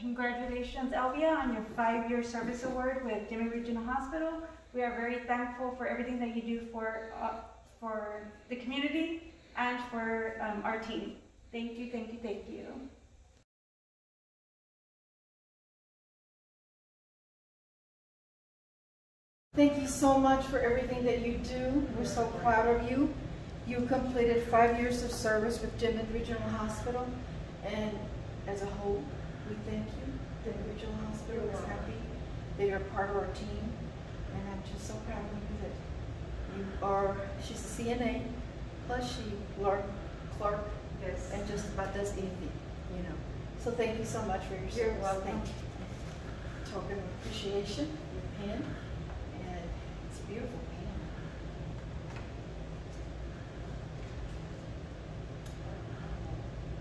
Congratulations, Elvia, on your five-year service award with Dimmit Regional Hospital. We are very thankful for everything that you do for, uh, for the community and for um, our team. Thank you, thank you, thank you. Thank you so much for everything that you do. We're so proud of you. You completed five years of service with Dimmit Regional Hospital, and as a whole, we thank you. Dimmit Regional Hospital is happy that you're part of our team, and I'm just so proud of you that you are, she's a CNA, plus she Clark, Clark, Yes. and just about does anything, you know. So thank you so much for your service. You're welcome. Thank you. Token of appreciation, your pen, and it's a beautiful pen.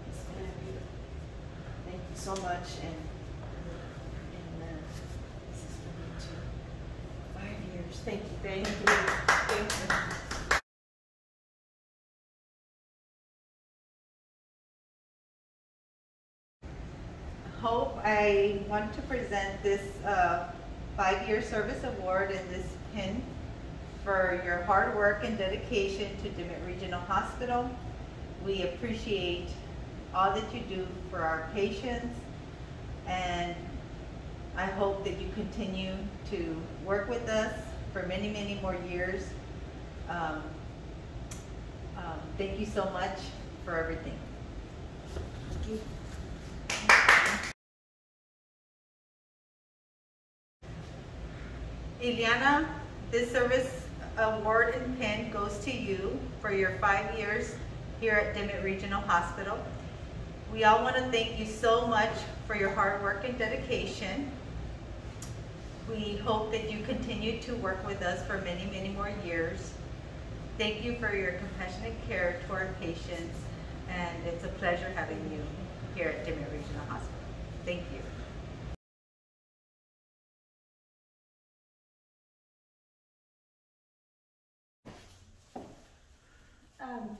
It's very beautiful. Thank you so much, is for me too. Five years, thank you. Thank you, thank you. Hope, I want to present this uh, five-year service award and this pin for your hard work and dedication to Dimmit Regional Hospital. We appreciate all that you do for our patients and I hope that you continue to work with us for many, many more years. Um, um, Thank you so much for everything. Thank you. Eliana, this service award and pin goes to you for your five years here at Dimmit Regional Hospital. We all want to thank you so much for your hard work and dedication. We hope that you continue to work with us for many, many more years. Thank you for your compassionate care toward patients, and it's a pleasure having you here at Dimmit Regional Hospital. Thank you.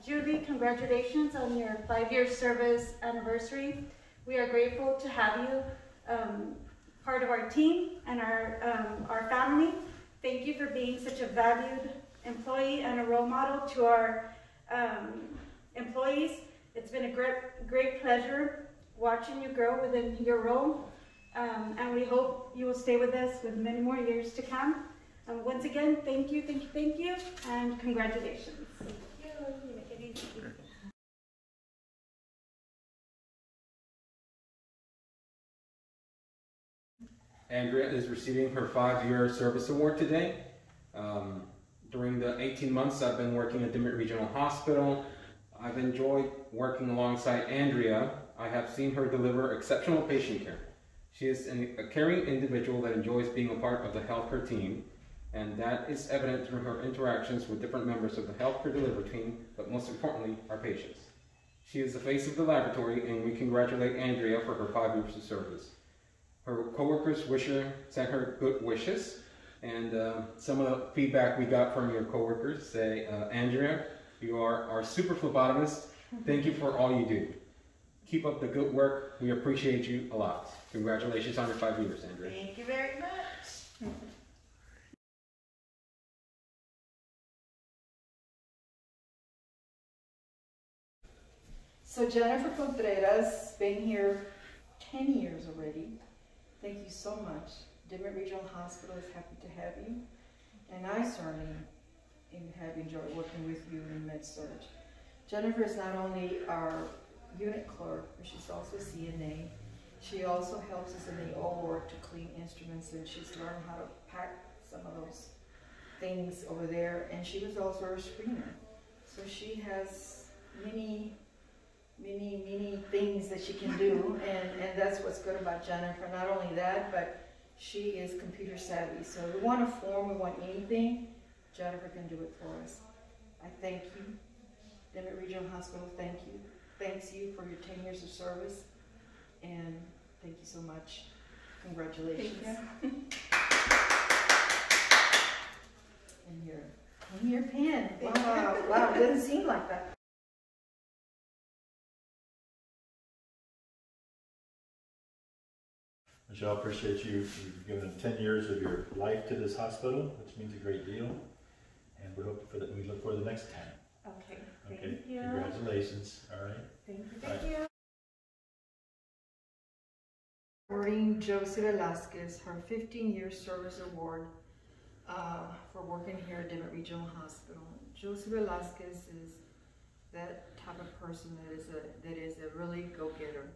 Julie, congratulations on your five-year service anniversary. We are grateful to have you um, part of our team and our, um, our family. Thank you for being such a valued employee and a role model to our um, employees. It's been a great, great pleasure watching you grow within your role. Um, and we hope you will stay with us with many more years to come. Once again, thank you, thank you, thank you, and congratulations. Andrea is receiving her five-year service award today. Um, during the 18 months I've been working at Dimmit Regional Hospital, I've enjoyed working alongside Andrea. I have seen her deliver exceptional patient care. She is an, a caring individual that enjoys being a part of the healthcare team, and that is evident through her interactions with different members of the healthcare delivery team, but most importantly, our patients. She is the face of the laboratory, and we congratulate Andrea for her five years of service. Her coworkers wish her, sent her good wishes, and uh, some of the feedback we got from your coworkers say, uh, Andrea, you are our super phlebotomist. Thank you for all you do. Keep up the good work. We appreciate you a lot. Congratulations on your five years, Andrea. Thank you very much. So Jennifer Contreras, has been here ten years already. Thank you so much. Dimmit Regional Hospital is happy to have you. And I certainly have enjoyed working with you in MedSurg. Jennifer is not only our unit clerk, but she's also a CNA. She also helps us in the OR to clean instruments and she's learned how to pack some of those things over there. And she was also our screener. So she has many many, many things that she can do, and, and that's what's good about Jennifer. Not only that, but she is computer savvy. So we want a form, we want anything, Jennifer can do it for us. I thank you. Dimmit Regional Hospital, thank you. Thanks you for your ten years of service, and thank you so much. Congratulations. And your, and your pen. Wow, wow, it doesn't seem like that. Michelle, appreciate you, you've given ten years of your life to this hospital, which means a great deal. And we hope for that, we look for the next ten. Okay, Okay, thank you. congratulations, all right? Thank you, Right. thank you. Awarding Josie Velasquez her 15-year service award uh, for working here at Dimmit Regional Hospital. Josie Velasquez is that type of person that is a that is a really go-getter.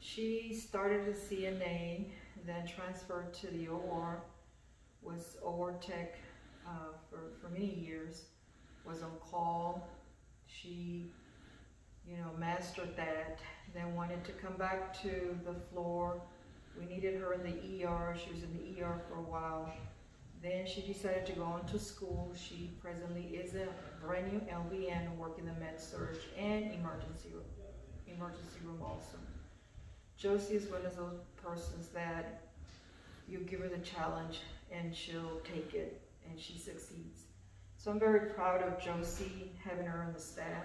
She started as CNA, then transferred to the OR, was OR tech uh, for for many years, was on call. She, you know, mastered that. Then wanted to come back to the floor we needed her in the ER. She was in the ER for a while. Then she decided to go on to school. She presently is a brand new LVN working the MedSurg and emergency emergency room also. Josie is one of those persons that you give her the challenge and she'll take it and she succeeds. So I'm very proud of Josie, having her on the staff.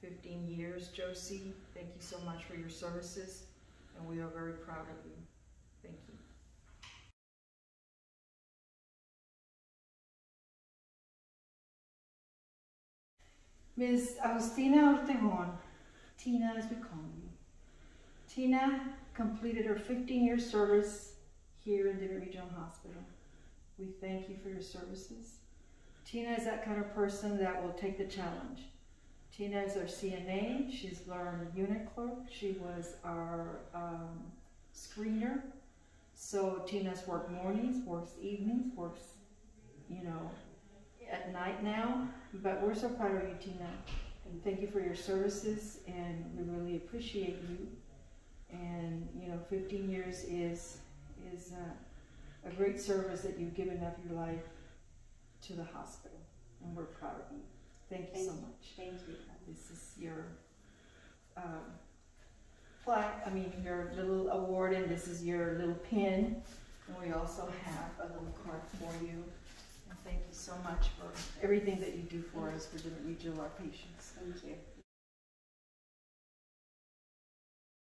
15 years, Josie. Thank you so much for your services and we are very proud of you. Thank you. Ms. Agustina Ortegon, Tina as we call. Tina completed her 15-year service here in Dimmit Regional Hospital. We thank you for your services. Tina is that kind of person that will take the challenge. Tina is our CNA. She's learned unit clerk. She was our um, screener. So Tina's worked mornings, works evenings, works, you know, at night now. But we're so proud of you, Tina. And thank you for your services, and we really appreciate you. And you know, 15 years is is uh, a great service that you've given of your life to the hospital, and we're proud of you. Thank you so much. Thank you. This is your um, plaque, I mean, your little award, and this is your little pin. And we also have a little card for you. And thank you so much for everything that you do for us, for the regional our patients. Thank you.